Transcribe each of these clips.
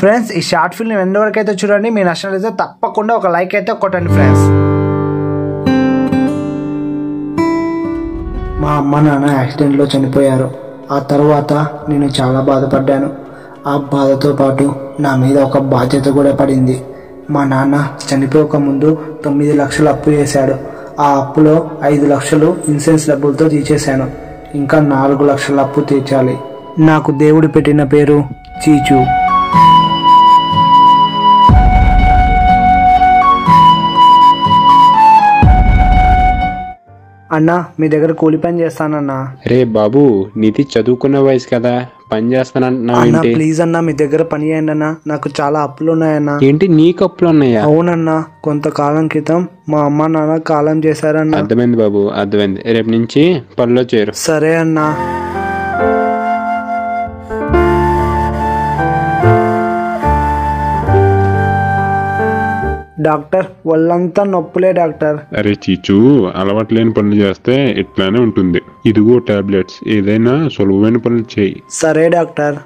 Friends ఈ short film end వరకు అయితే చూడండి మీ నచ్చినట్లయితే తప్పకుండా ఒక లైక్ అయితే కొట్టండి ఫ్రెండ్స్ మా అమ్మ నాన్న యాక్సిడెంట్లో చనిపోయారు. ఆ తర్వాత నేను చాలా బాధపడ్డాను. ఆ బాధతో పాటు నా మీద ఒక బాధ్యత కూడా పడింది. మా నాన్న చనిపోక ముందు తొమ్మిది లక్షలు అప్పు చేశాడు. ఆ అప్పులో ఐదు లక్షలు ఇన్సూరెన్స్ డబ్బులతో తీసేశాను ఇంకా నాలుగు లక్షల అప్పు తీర్చాలి. నాకు దేవుడు పెట్టిన పేరు చీచు. అన్నా మీ దగ్గర కూలి పని చేస్తానన్నా. రే బాబు నీది చదువుకున్న వయసు కదా పని అన్నా ఏంటి? ప్లీజ్ అన్నా మీ దగ్గర పని చేయండి అన్నా. నాకు చాలా అప్పులు ఉన్నాయన్నా. ఏంటి నీ కప్పులు ఉన్నాయా? అవునన్నా కొంతకాలం క్రితం మా అమ్మ నాన్న కాలం చేశారన్నా. అర్థమైంది బాబు అర్థమైంది. రేపు నుంచి పనిలో చేరు. సరే అన్నా. డాక్టర్ ఒళ్ళంతా నొప్పులే డాక్టర్. అరే చీచు అలవాటు లేని పనులు చేస్తే ఇట్లానే ఉంటుంది. ఇదిగో టాబ్లెట్స్ ఏదైనా సులభమైన పనులు చేయి. సరే డాక్టర్.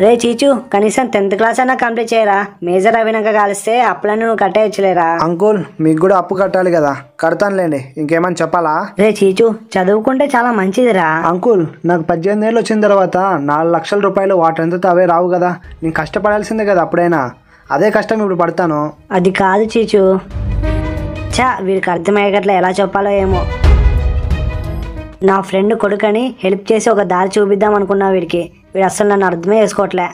రే చీచు కనీసం టెన్త్ క్లాస్ అయినా కంప్లీట్ చేయరా? మేజర్ అయినాక కలిస్తే అప్పులన్నీ నువ్వు కట్టేయచ్చులేరా? అంకుల్ మీకు కూడా అప్పు కట్టాలి కదా. కడతానులేండి ఇంకేమని చెప్పాలా? రే చీచు చదువుకుంటే చాలా మంచిదిరా. అంకుల్ నాకు పద్దెనిమిది ఏళ్ళు వచ్చిన తర్వాత నాలుగు లక్షల రూపాయలు వాటంతా అవే రావు కదా. నేను కష్టపడాల్సిందే కదా అప్పుడైనా. అదే కష్టం ఇప్పుడు పడతాను. అది కాదు చీచు. చా వీడికి అర్థమయ్యేటట్లు ఎలా చెప్పాలో ఏమో. నా ఫ్రెండ్ కొడుకని హెల్ప్ చేసి ఒక దారి చూపిద్దాం అనుకున్నా వీడికి. వీడు అసలు నన్ను అర్థమే చేసుకోవట్లే.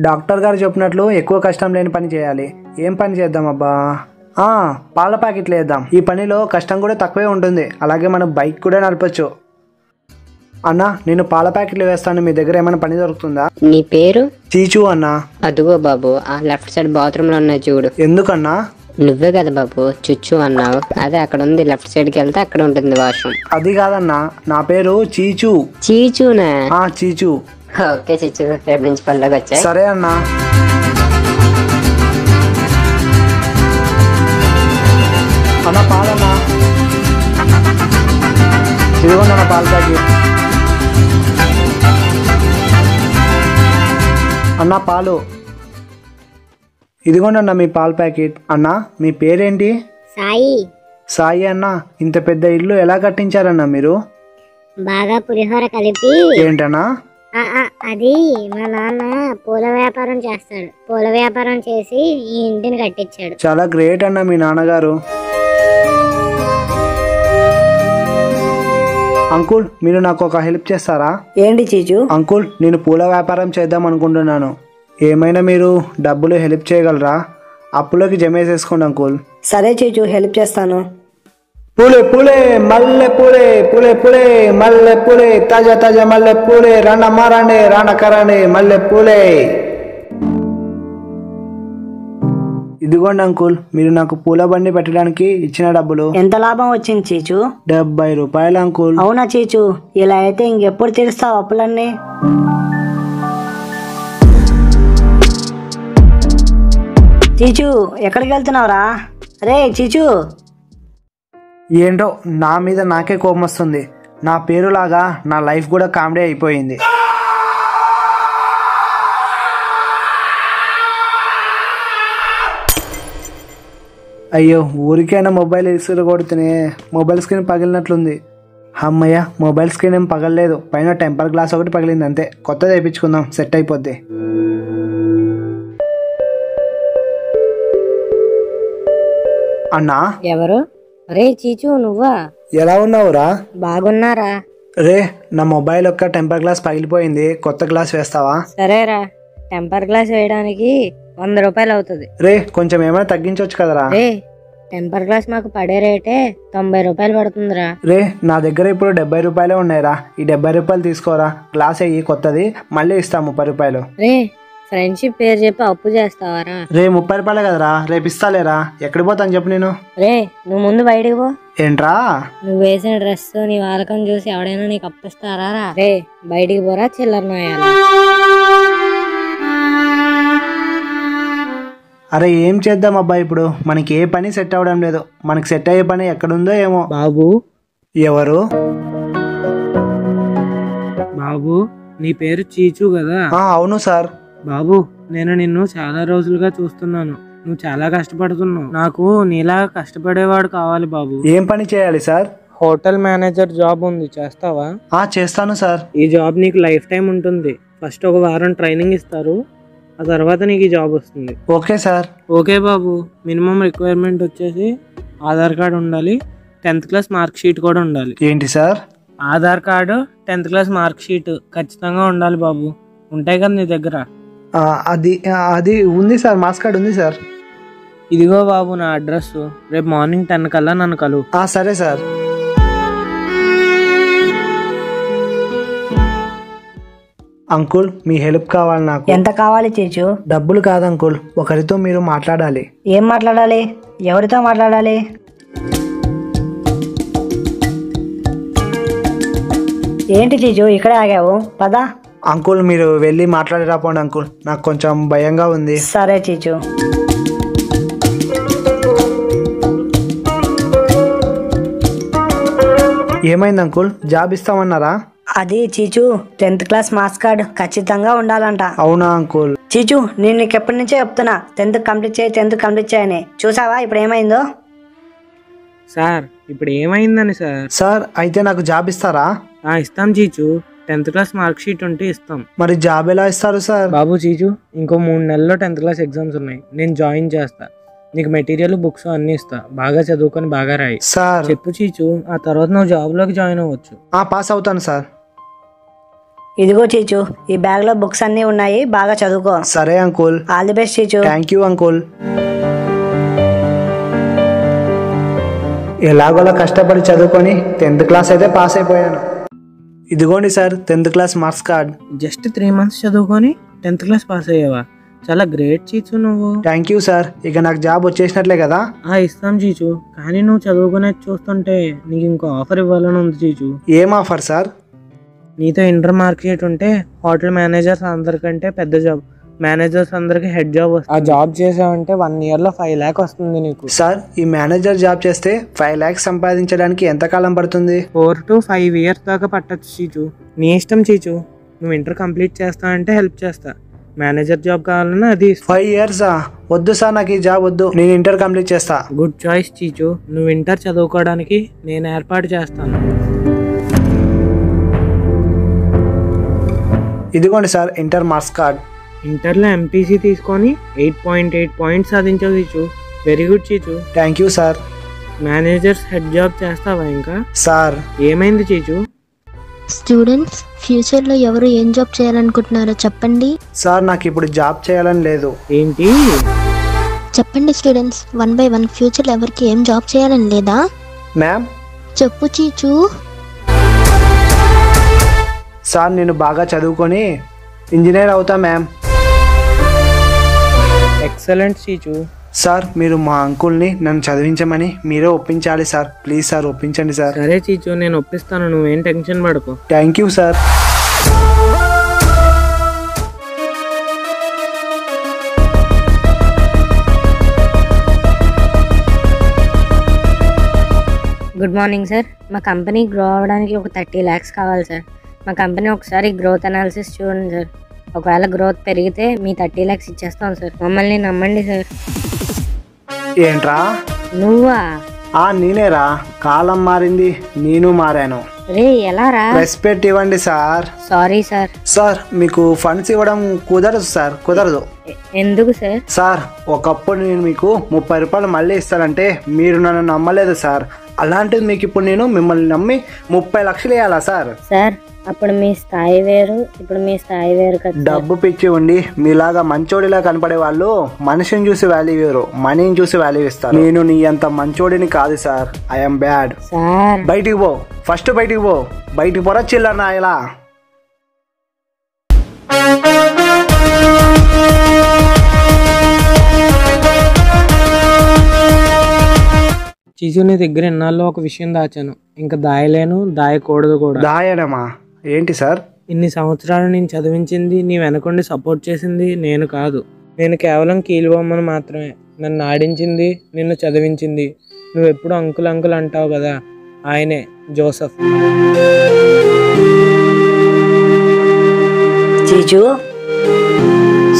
డాక్టర్ గారు చెప్పినట్లు ఎక్కువ కష్టం లేని పని చేయాలి. ఏం పని చేద్దాం అబ్బా? ఆ, పాల ప్యాకెట్లు వేద్దాం. ఈ పనిలో కష్టం కూడా తక్కువే ఉంటుంది. అలాగే మనం బైక్ కూడా నడపచ్చు. అన్న నేను పాల ప్యాకెట్లు వేస్తాను. మీ దగ్గర ఏమైనా పని దొరుకుతుందా? నీ పేరు? చీచు అన్న. అదుగో బాబు ఆ లెఫ్ట్ సైడ్ బాత్రూమ్లో ఉన్నాయి చూడు. ఎందుకన్నా? నువ్వే కదా బాబు చుచ్చు అన్నావు. అదే అక్కడ ఉంది. లెఫ్ట్ సైడ్కి వెళ్తే అక్కడ ఉంటుంది వాష్రూమ్. అది కాదన్నా నా పేరు చీచు. చీచునా? ఆ చీచు. ఓకే చిచ్చు రేపు నుంచి పళ్ళకి వచ్చాయి. సరే అన్నా. అన్న పాలన్నా. ఇదిగోండి అన్న పాల ప్యాకెట్. అన్న పాలు. ఇదిగోండి అన్న మీ పాల ప్యాకెట్. అన్న మీ పేరేంటి? సాయి. సాయి అన్న ఇంత పెద్ద ఇల్లు ఎలా కట్టించారన్న మీరు? బాగా పులిహోర కలిపి. ఏంటన్నా? ఆ, ఆ, అది మా నాన్న పూల వ్యాపారం చేస్తాడు. పూల వ్యాపారం చేసి ఈ ఇంటిని కట్టించాడు. చాలా గ్రేట్ అన్న మీ నాన్నగారు. అంకుల్ మీరు నాకు ఒక హెల్ప్ చేస్తారా? ఏంటి చీచు? అంకుల్ నేను పూల వ్యాపారం చేద్దాం అనుకుంటున్నాను. ఏమైనా మీరు డబ్బులు హెల్ప్ చేయగలరా? అప్పులోకి జమేసేసుకోండి అంకుల్. సరే చీచు హెల్ప్ చేస్తాను. పూలే పూలే మల్లె పూలే పూలే పూలే మల్లె పూలే తాజా తాజా మల్లె పూలే రండ మారండి రాండ మల్లె పూలే. ఇదిగోండి అంకుల్ మీరు నాకు పూల బండి పెట్టడానికి ఇచ్చిన డబ్బులు. ఎంత లాభం వచ్చింది చీచు? డెబ్బై రూపాయలు అంకుల్. అవునా చీచు? ఇలా అయితే ఇంకెప్పుడు తీరుస్తావు అప్పులన్నీ? చీచు ఎక్కడికి వెళ్తున్నావురా? రే చీచు! ఏంటో నా మీద నాకే కోపం వస్తుంది. నా పేరులాగా నా లైఫ్ కూడా కామెడీ అయిపోయింది. అయ్యో ఊరికైనా మొబైల్ ఇసురు కొడుతూనే మొబైల్ స్క్రీన్ పగిలినట్లుంది. అమ్మయ్య మొబైల్ స్క్రీన్ ఏం పగలలేదు. పైన టెంపర్ గ్లాస్ ఒకటి పగిలింది అంతే. కొత్తది వేయించుకుందాం సెట్ అయిపోద్ది. అన్నా? ఎవరు? రే చీచు నువ్వా? ఎలా ఉన్నావురా? బాగున్నారా? రే నా మొబైల్ యొక్క టెంపర్ గ్లాస్ పగిలిపోయింది. కొత్త గ్లాస్ వేస్తావా? సరేరా. టెంపర్ గ్లాస్ వేయడానికి వంద రూపాయలు అవుతుంది రే కొంచెం ఏమైనా తగ్గించవచ్చు కదరా. రే టెంపర్ గ్లాస్ మాకు పడే రేటే తొంభై రూపాయలు పడుతుందిరా. రే నా దగ్గర ఇప్పుడు డెబ్బై రూపాయలే ఉన్నాయిరా. ఈ డెబ్బై రూపాయలు తీసుకోరా. గ్లాస్ అయ్యి కొత్తది మళ్ళీ ఇస్తా ముప్పై రూపాయలు. రే ఫ్రెండ్షిప్ పేరు చెప్పి అప్పు చేస్తావారా? రే ముప్పై రూపాయలే కదరా. రేపు ఇస్తాలేరా. ఎక్కడికి పోతాను చెప్పు నేను. రే నువ్వు ముందు బయటికి పో. ఏంట్రా? నువ్వు వేసిన డ్రెస్ నీ వాలకం చూసి ఎవడైనా నీకు అప్పిస్తారా రా? రే బయటికి పోరా చిల్లర నాయాలి. అరే ఏం చేద్దాం అబ్బా ఇప్పుడు? మనకి ఏ పని సెట్ అవ్వడం లేదు. మనకి సెట్ అయ్యే పని ఎక్కడుందో ఏమో. బాబు. ఎవరు? బాబు నీ పేరు చీచు కదా? ఆ, అవును సార్. బాబు నేను నిన్ను చాలా రోజులుగా చూస్తున్నాను. నువ్వు చాలా కష్టపడుతున్నావు. నాకు నీలా కష్టపడేవాడు కావాలి బాబు. ఏం పని చేయాలి సార్? హోటల్ మేనేజర్ జాబ్ ఉంది. చేస్తావా? ఆ చేస్తాను సార్. ఈ జాబ్ నీకు లైఫ్ టైం ఉంటుంది. ఫస్ట్ ఒక వారం ట్రైనింగ్ ఇస్తారు. ఆ తర్వాత నీకు ఈ జాబ్ వస్తుంది. Okay sir. ఓకే బాబు. మినిమం రిక్వైర్మెంట్ వచ్చేసి ఆధార్ కార్డు ఉండాలి టెన్త్ క్లాస్ మార్క్ షీట్ కూడా ఉండాలి. ఏంటి sir? Aadhaar card tenth class mark sheet ఖచ్చితంగా ఉండాలి బాబు. ఉంటాయి కదా నీ దగ్గర. ఆ, అది ఆ, అది ఉంది సార్. మాస్ కార్డ్ ఉంది సార్. ఇదిగో బాబు నా అడ్రస్ రేపు మార్నింగ్ టెన్ కల్లా నన్ను కలువు. ఆ, సరే సార్. అంకుల్ మీ హెల్ప్ కావాలి నాకు. ఎంత కావాలి చీచు? డబ్బులు కాదు అంకుల్ ఒకరితో మీరు మాట్లాడాలి. ఏం మాట్లాడాలి? ఎవరితో మాట్లాడాలి? ఏంటి చీచు ఇక్కడే ఆగావు? పదా. అంకుల్ మీరు వెళ్ళి మాట్లాడి రాపోండి అంకుల్. నాకు కొంచెం భయంగా ఉంది. సరే చీచు. ఏమైంది అంకుల్? జాబ్ ఇస్తామన్నారా? అది Cheechu tenth class marks card ఖచ్చితంగా ఉండాలంట. అవునా అంకుల్? చీచు నేను నీకు ఎప్పటి నుంచో చెప్తున్నా టెన్త్ కంప్లీట్ చేయి టెన్త్ కంప్లీట్ చేయని చూసావా ఇప్పుడు ఏమైందో? సార్ ఇప్పుడు ఏమైందని సార్? సార్ అయితే నాకు జాబ్ ఇస్తారా? ఆ ఇస్తాం Cheechu. Tenth class mark sheet ఉంటే ఇస్తాం. మరి జాబ్ ఎలా ఇస్తారు సార్? బాబు చీచు ఇంకో మూడు నెలల్లో టెన్త్ క్లాస్ ఎగ్జామ్స్ ఉన్నాయి. నేను జాయిన్ చేస్తా. నీకు మెటీరియల్ బుక్స్ అన్నీ ఇస్తా. బాగా చదువుకొని బాగా రాయి. సార్. చెప్పు చీచు ఆ తర్వాత నువ్వు జాబ్లోకి జాయిన్ అవ్వచ్చు. ఆ పాస్ అవుతాను సార్. ఇదిగో చీచు ఈ బ్యాగ్లో బుక్స్ అన్నీ ఉన్నాయి బాగా చదువుకో. సరే uncle. All the best Cheechu. Thank you uncle. ఎలాగోలా కష్టపడి చదువుకొని టెన్త్ క్లాస్ అయితే పాస్ అయిపోయాను. ఇదిగోండి sir tenth class marks card just three months చదువుకొని టెన్త్ క్లాస్ పాస్ అయ్యావా? చాలా గ్రేట్ చీచు నువ్వు. థ్యాంక్ యూ సార్ ఇక నాకు జాబ్ వచ్చేసినట్లే కదా? ఆ ఇస్తాం చీచు. కానీ నువ్వు చదువుకునేది చూస్తుంటే నీకు ఇంకో ఆఫర్ ఇవ్వాలని ఉంది చీచు. ఏం ఆఫర్ సార్ నీతో ఇంటర్ మార్క్ షీట్ ఉంటే హోటల్ మేనేజర్స్ అందరికంటే పెద్ద జాబ్. మేనేజర్స్ అందరికి హెడ్ జాబ్ వస్తుంది. ఆ జాబ్ చేసావంటే వన్ ఇయర్లో ఫైవ్ ల్యాక్ వస్తుంది నీకు. సార్ ఈ మేనేజర్ జాబ్ చేస్తే ఫైవ్ ల్యాక్స్ సంపాదించడానికి ఎంత కాలం పడుతుంది? ఫోర్ టు ఫైవ్ ఇయర్స్ దాకా పట్టచ్చు చీచు. నీ ఇష్టం చీచు. నువ్వు ఇంటర్ కంప్లీట్ చేస్తా అంటే హెల్ప్ చేస్తా. మేనేజర్ జాబ్ కావాలన్నా అది ఫైవ్ ఇయర్సా? వద్దు సార్ నాకు ఈ జాబ్ వద్దు. నేను ఇంటర్ కంప్లీట్ చేస్తా. Good choice Cheechu. నువ్వు ఇంటర్ చదువుకోవడానికి నేను ఏర్పాటు చేస్తాను. ఇదిగోండి సార్ ఇంటర్ మార్క్స్ కార్డ్ ఇంటర్లో ఎంపీసీ తీసుకొని eight point eight points సాధించావు Cheechu. Very good Cheechu. Thank you sir managers head job చేస్తావా ఇంకా? సార్ ఏమైంది చీచు? స్టూడెంట్స్ ఫ్యూచర్లో ఎవరు ఏం జాబ్ చేయాలనుకుంటున్నారో చెప్పండి. సార్ నాకు ఇప్పుడు జాబ్ చేయాలని లేదు. ఏంటి? చెప్పండి స్టూడెంట్స్ వన్ బై వన్ ఫ్యూచర్లో ఎవరికి ఏం జాబ్ చేయాలని లేదా? మ్యామ్ చెప్పు చీచు. సార్ నేను బాగా చదువుకొని ఇంజనీర్ అవుతా మ్యామ్. ఎక్సలెంట్ చీచు సార్ మీరు మా అంకుల్ని నన్ను చదివించమని మీరే ఒప్పించాలి సార్. ప్లీజ్ సార్ ఒప్పించండి సార్. సరే చీచు నేను ఒప్పిస్తాను. నువ్వేం టెన్షన్ పడకు. Thank you sir. Good morning sir మా కంపెనీ గ్రో అవ్వడానికి ఒక థర్టీ ల్యాక్స్ కావాలి సార్ మా కంపెనీ ఒకసారి గ్రోత్ అనాలిసిస్ చూడండి సార్. ఒకవేళ గ్రోత్ పెరిగితే మీ థర్టీ ల్యాక్స్ ఇచ్చేస్తాం సార్. మమ్మల్ని నమ్మండి సార్. ఏంట్రా? నువ్వా? ఆ నేనేరా. కాలం మారింది నేను మారాను. రే ఎలా రా రెస్పెక్ట్ ఇవ్వండి సార్. Sorry sir. సార్ మీకు ఫండ్స్ ఇవ్వడం కుదరదు సార్. కుదరదు. ఎందుకు సార్? సార్ ఒకప్పుడు నేను మీకు ముప్పై రూపాయలు మళ్ళీ ఇస్తానంటే మీరు నన్ను నమ్మలేదు సార్. అలాంటిది మీకు ఇప్పుడు నేను మిమ్మల్ని నమ్మి ముప్పై లక్షలు ఇవ్వాలా సార్? సార్ అప్పుడు మీ స్థాయి వేరు ఇప్పుడు మీ స్థాయి వేరు కదా. డబ్బు పిచ్చి ఉండి మీలాగా మంచోడిలా కనపడే వాళ్ళు మనిషిని చూసి వాల్యూ ఇవ్వరు మనీని చూసి వాల్యూ ఇస్తారు. నేను నీ అంత మంచోడిని కాదు సార్ ఐఎమ్ బ్యాడ్ సార్. బయటికి పో ఫస్ట్ బయటికి పో బయటికి పొర చిల్లన్నా ఇలా చీచు నీ దగ్గర ఎన్నాళ్ళు ఒక విషయం దాచాను. ఇంకా దాయలేను దాయకూడదు కూడా. దాయడమా? ఏంటి సార్? ఇన్ని సంవత్సరాలు నేను చదివించింది నీ వెనకుండి సపోర్ట్ చేసింది నేను కాదు. నేను కేవలం కీలుబొమ్మను మాత్రమే. నన్ను ఆడించింది నిన్ను చదివించింది. నువ్వు ఎప్పుడు అంకుల్ అంకుల్ అంటావు కదా? ఆయనే జోసఫ్. చీచు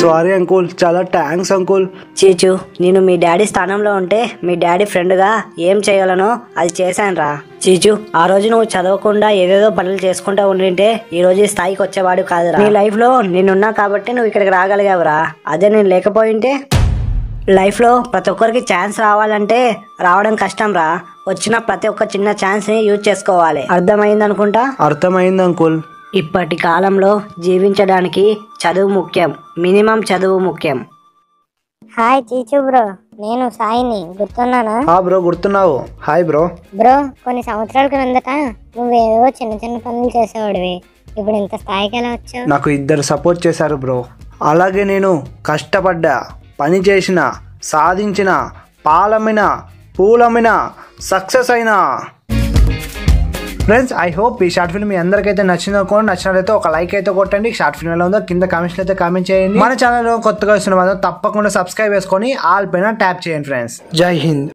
సారీ అంకుల్ చాలా థ్యాంక్స్ అంకుల్ చీచు నేను మీ డాడీ స్థానంలో ఉంటే మీ డాడీ ఫ్రెండ్గా ఏం చేయాలనో అది చేశానురా. చీచు ఆ రోజు నువ్వు చదవకుండా ఏదేదో పనులు చేసుకుంటా ఉండింటే ఈ రోజు ఈ స్థాయికి వచ్చేవాడు కాదురా. నీ లైఫ్లో నేనున్నా కాబట్టి నువ్వు ఇక్కడికి రాగలిగావురా. అదే నేను లేకపోయింటే? లైఫ్లో ప్రతి ఒక్కరికి ఛాన్స్ రావాలంటే రావడం కష్టం రా వచ్చిన ప్రతి ఒక్క చిన్న ఛాన్స్ని యూజ్ చేసుకోవాలి. అర్థమైంది అనుకుంటా అర్థమైంది అంకుల్ ఇప్పటి కాలంలో జీవించడానికి చదువు ముఖ్యం. మినిమం చదువు ముఖ్యం. Hi Cheechu bro. నేను సాయిని. గుర్తున్నానా? ఆ బ్రో గుర్తున్నావు. Hi bro. బ్రో కొన్ని సంవత్సరాల క్రిందట నువ్వేవో చిన్న చిన్న పనులు చేసేవాడివి. ఇప్పుడు ఇంత స్థాయికి ఎలా వచ్చావు? నాకు ఇద్దరు సపోర్ట్ చేశారు బ్రో. అలాగే నేను కష్టపడ్డా పని చేసిన సాధించిన పాలమిన పూలమిన సక్సెస్ అయినా. ఫ్రెండ్స్ ఐ హోప్ ఈ షార్ట్ ఫిల్మ్ మీ అందరికైతే నచ్చిందో కూడా నచ్చినట్లయితే ఒక లైక్ అయితే కొట్టండి. షార్ట్ ఫిల్మ్ ఎలా ఉందో కింద కామెంట్స్ అయితే కామెంట్ చేయండి. మన ఛానల్ కొత్తగా వస్తున్న మాత్రం తప్పకుండా సబ్స్క్రైబ్ చేసుకొని ఆల్ పైన ట్యాప్ చేయండి ఫ్రెండ్స్ జై హింద్.